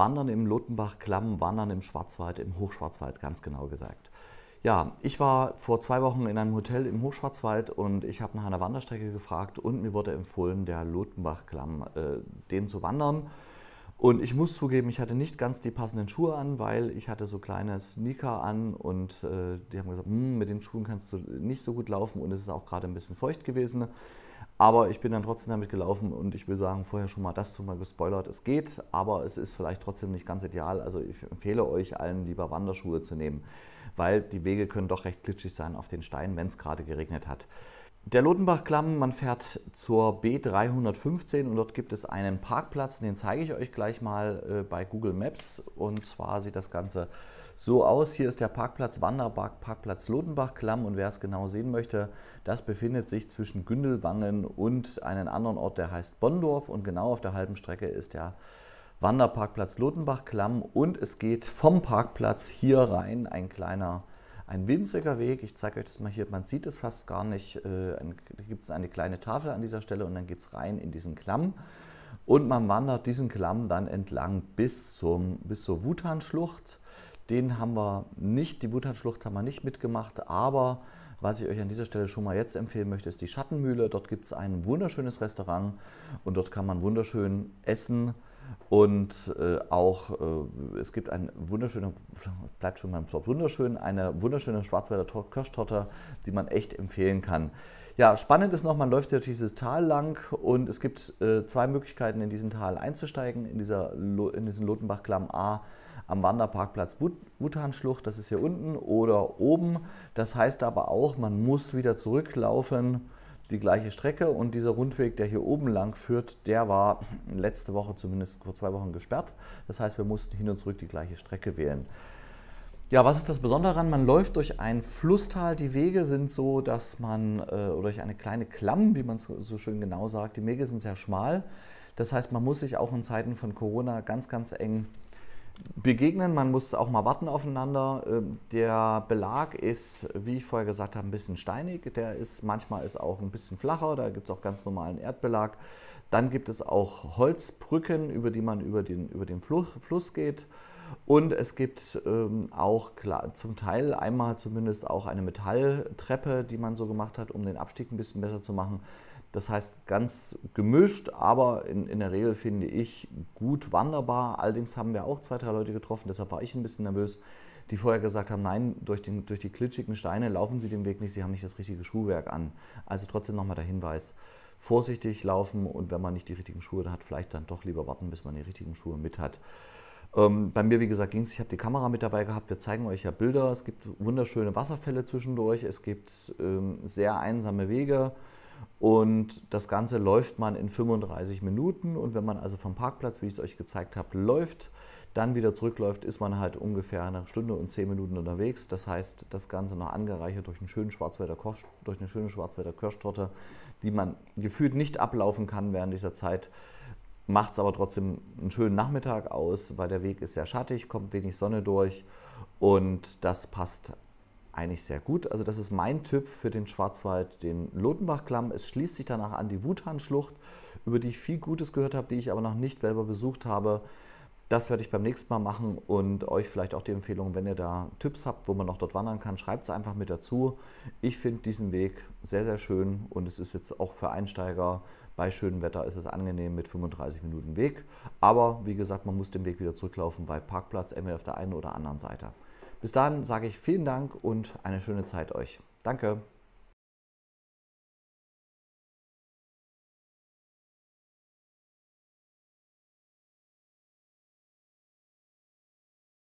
Wandern im Lotenbach-Klamm, Wandern im Schwarzwald, im Hochschwarzwald ganz genau gesagt. Ja, ich war vor zwei Wochen in einem Hotel im Hochschwarzwald und ich habe nach einer Wanderstrecke gefragt und mir wurde empfohlen, der Lotenbach-Klamm, äh, den zu wandern. Und ich muss zugeben, ich hatte nicht ganz die passenden Schuhe an, weil ich hatte so kleine Sneaker an und äh, die haben gesagt, hm, mit den Schuhen kannst du nicht so gut laufen und es ist auch gerade ein bisschen feucht gewesen. Aber ich bin dann trotzdem damit gelaufen und ich will sagen, vorher schon mal das schon mal gespoilert. Es geht, aber es ist vielleicht trotzdem nicht ganz ideal. Also ich empfehle euch allen lieber Wanderschuhe zu nehmen, weil die Wege können doch recht glitschig sein auf den Steinen, wenn es gerade geregnet hat. Der Lotenbach-Klamm, man fährt zur B315 und dort gibt es einen Parkplatz, den zeige ich euch gleich mal äh, bei Google Maps. Und zwar sieht das Ganze so aus. Hier ist der Parkplatz Wanderpark, Parkplatz Lodenbach-Klamm und wer es genau sehen möchte, das befindet sich zwischen Gündelwangen und einem anderen Ort, der heißt Bonndorf und genau auf der halben Strecke ist der Wanderparkplatz Lodenbach-Klamm und es geht vom Parkplatz hier rein ein kleiner, ein winziger Weg. Ich zeige euch das mal hier, man sieht es fast gar nicht. Äh, da gibt es eine kleine Tafel an dieser Stelle und dann geht es rein in diesen Klamm. Und man wandert diesen Klamm dann entlang bis, zum, bis zur Wutanschlucht. Den haben wir nicht, die Wutanschlucht haben wir nicht mitgemacht, aber was ich euch an dieser Stelle schon mal jetzt empfehlen möchte, ist die Schattenmühle. Dort gibt es ein wunderschönes Restaurant und dort kann man wunderschön essen und äh, auch äh, es gibt ein wunderschöne, bleibt schon beim Wort wunderschön, eine wunderschöne Schwarzwälder Kirschtorte, die man echt empfehlen kann. Ja, spannend ist noch, man läuft durch dieses Tal lang und es gibt äh, zwei Möglichkeiten, in diesen Tal einzusteigen, in, dieser, in diesen Lotenbach-Klamm A am Wanderparkplatz Wutanschlucht, das ist hier unten, oder oben. Das heißt aber auch, man muss wieder zurücklaufen, die gleiche Strecke und dieser Rundweg, der hier oben lang führt, der war letzte Woche, zumindest vor zwei Wochen gesperrt. Das heißt, wir mussten hin und zurück die gleiche Strecke wählen. Ja, was ist das Besondere daran? Man läuft durch ein Flusstal. Die Wege sind so, dass man, äh, oder durch eine kleine Klamm, wie man es so schön genau sagt, die Wege sind sehr schmal. Das heißt, man muss sich auch in Zeiten von Corona ganz, ganz eng begegnen. Man muss auch mal warten aufeinander. Ähm, der Belag ist, wie ich vorher gesagt habe, ein bisschen steinig. Der ist manchmal ist auch ein bisschen flacher. Da gibt es auch ganz normalen Erdbelag. Dann gibt es auch Holzbrücken, über die man über den, über den Fluss geht. Und es gibt ähm, auch klar, zum Teil einmal zumindest auch eine Metalltreppe, die man so gemacht hat, um den Abstieg ein bisschen besser zu machen. Das heißt ganz gemischt, aber in, in der Regel finde ich gut wanderbar. Allerdings haben wir auch zwei, drei Leute getroffen, deshalb war ich ein bisschen nervös, die vorher gesagt haben, nein, durch, den, durch die glitschigen Steine laufen sie den Weg nicht, sie haben nicht das richtige Schuhwerk an. Also trotzdem nochmal der Hinweis, vorsichtig laufen und wenn man nicht die richtigen Schuhe hat, vielleicht dann doch lieber warten, bis man die richtigen Schuhe mit hat. Ähm, bei mir, wie gesagt, ging es, ich habe die Kamera mit dabei gehabt, wir zeigen euch ja Bilder, es gibt wunderschöne Wasserfälle zwischendurch, es gibt ähm, sehr einsame Wege, und das Ganze läuft man in 35 Minuten. Und wenn man also vom Parkplatz, wie ich es euch gezeigt habe, läuft, dann wieder zurückläuft, ist man halt ungefähr eine Stunde und zehn Minuten unterwegs. Das heißt, das Ganze noch angereichert durch, einen schönen Schwarzwälder Kosch, durch eine schöne Schwarzwälder Kirschtorte, die man gefühlt nicht ablaufen kann während dieser Zeit. Macht es aber trotzdem einen schönen Nachmittag aus, weil der Weg ist sehr schattig, kommt wenig Sonne durch und das passt eigentlich sehr gut. Also das ist mein Tipp für den Schwarzwald, den Lotenbachklamm. Es schließt sich danach an die Wutanschlucht, über die ich viel Gutes gehört habe, die ich aber noch nicht selber besucht habe. Das werde ich beim nächsten Mal machen und euch vielleicht auch die Empfehlung, wenn ihr da Tipps habt, wo man noch dort wandern kann, schreibt es einfach mit dazu. Ich finde diesen Weg sehr, sehr schön und es ist jetzt auch für Einsteiger bei schönem Wetter ist es angenehm mit 35 Minuten Weg. Aber wie gesagt, man muss den Weg wieder zurücklaufen, weil Parkplatz entweder auf der einen oder anderen Seite. Bis dahin sage ich vielen Dank und eine schöne Zeit euch. Danke.